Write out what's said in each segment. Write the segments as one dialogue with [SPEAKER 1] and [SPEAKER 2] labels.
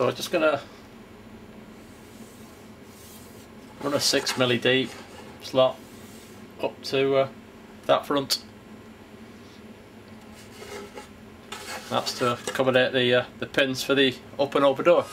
[SPEAKER 1] So I'm just gonna run a six milli deep slot up to uh, that front. That's to accommodate the uh, the pins for the up and over door.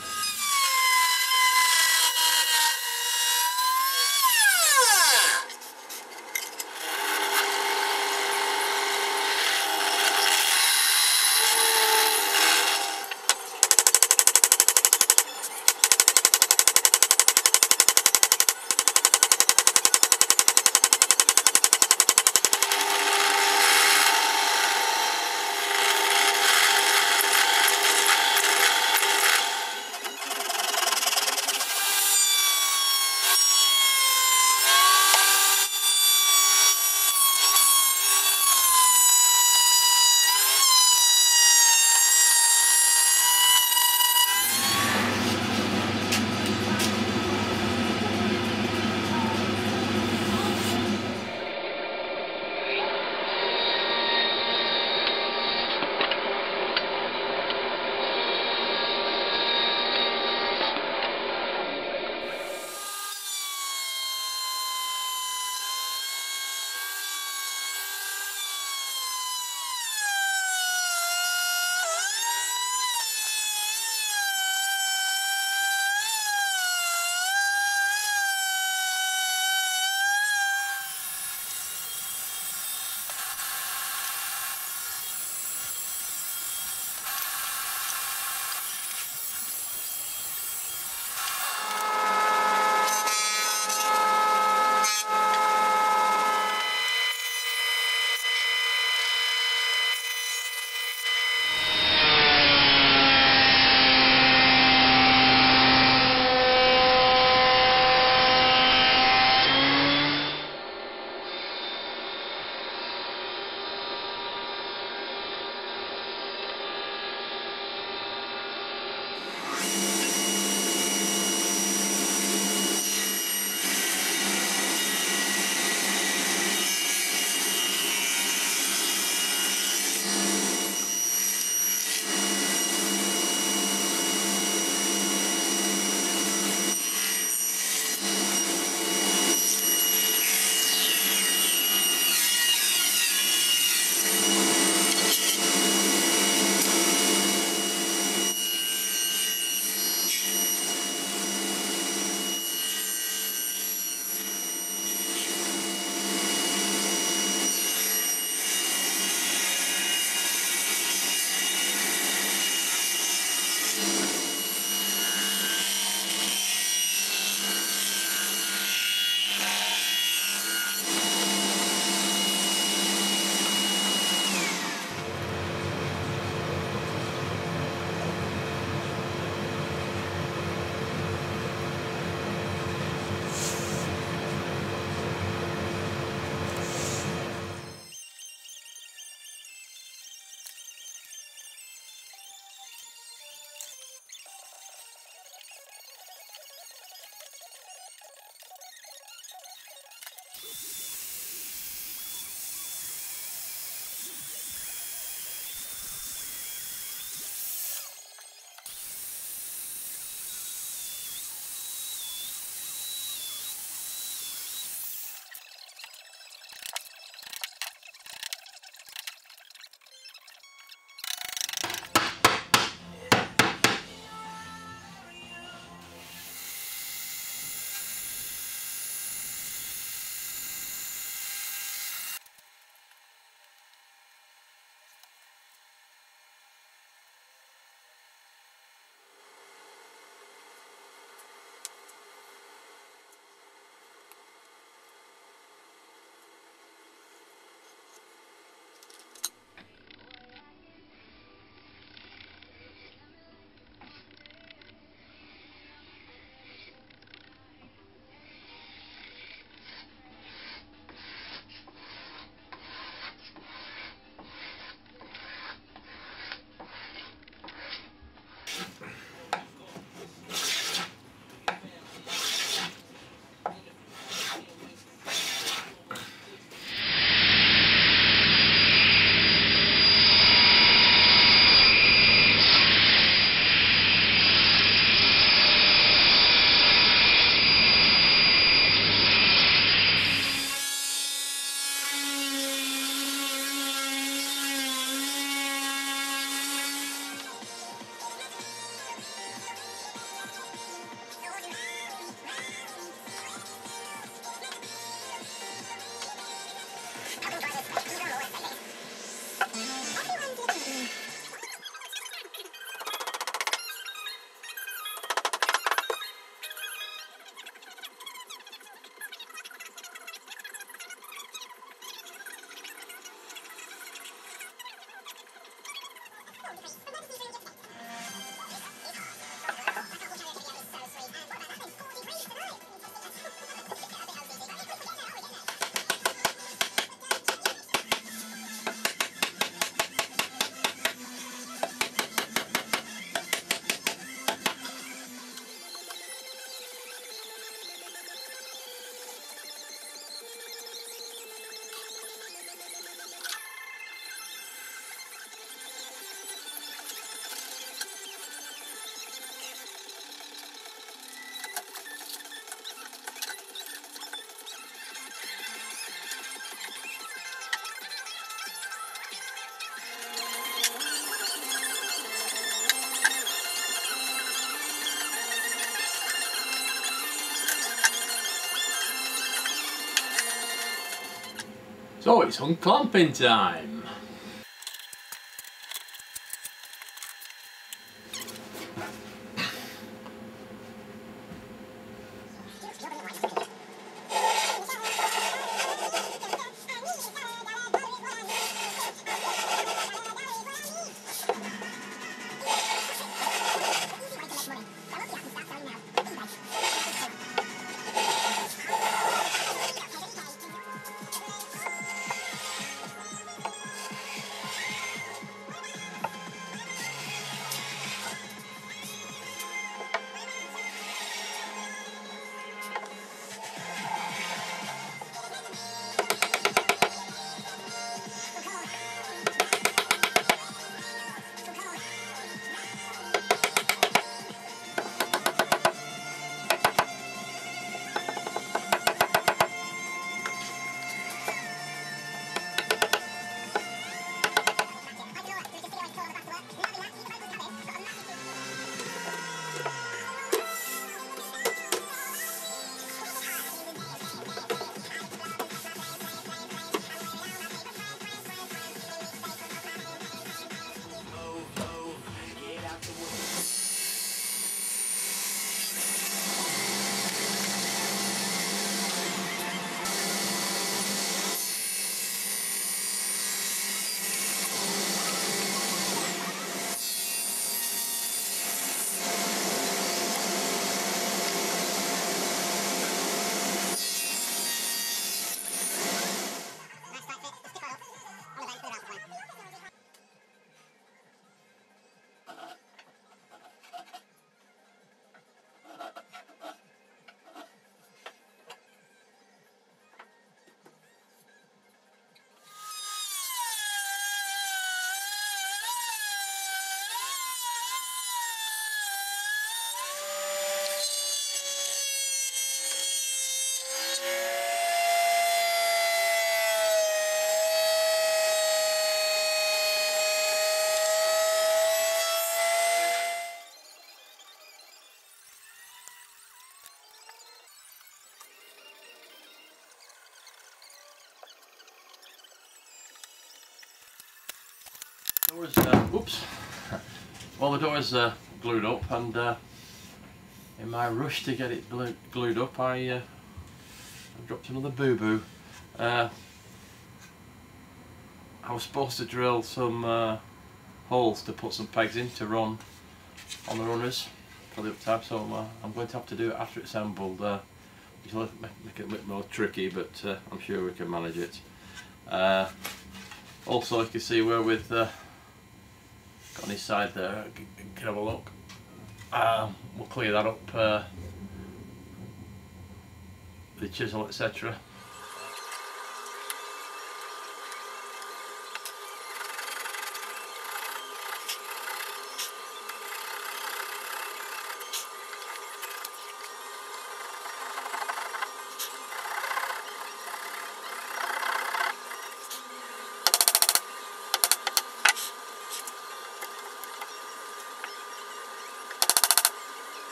[SPEAKER 1] So it's unclamping time. Doors, uh, oops. Well, the door's uh, glued up, and uh, in my rush to get it glu glued up, I, uh, I dropped another boo boo. Uh, I was supposed to drill some uh, holes to put some pegs in to run on the runners for the uptime, so I'm going to have to do it after it's assembled. Which will make, it a bit more tricky, but I'm sure we can manage it. Also, you can see we're with uh, on his side there, can have a look. Um, we'll clear that up, uh, the chisel, etc.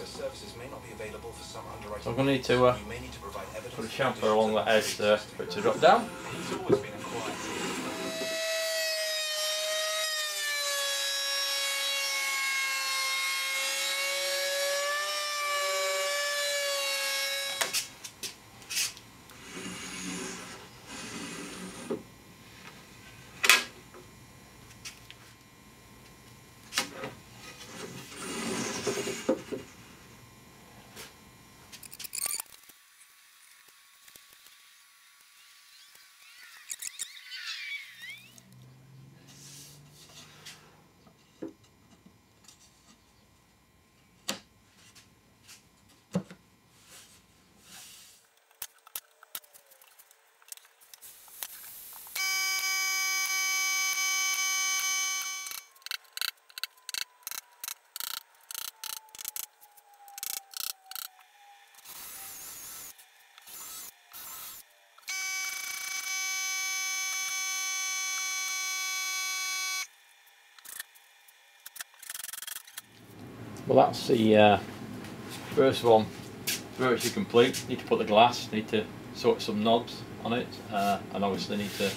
[SPEAKER 2] access services may not be available for some underwriting.
[SPEAKER 1] So I'm need to, uh,
[SPEAKER 2] need to evidence
[SPEAKER 1] Put a chamfer along the edge there for it to drop down. Well that's the uh, first one virtually complete. Need to put the glass, need to sort some knobs on it, uh, and obviously need to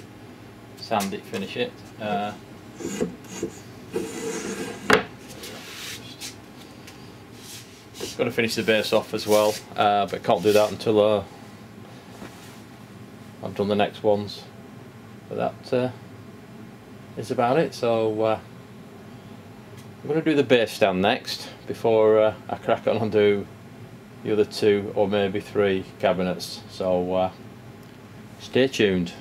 [SPEAKER 1] sand it, finish it. Uh, got to finish the base off as well, uh, but can't do that until uh, I've done the next ones. But that uh, is about it. So uh, I'm going to do the base stand next before uh, I crack on and do the other two or maybe three cabinets. So uh, stay tuned.